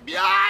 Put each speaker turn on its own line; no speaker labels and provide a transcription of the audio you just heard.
I'm!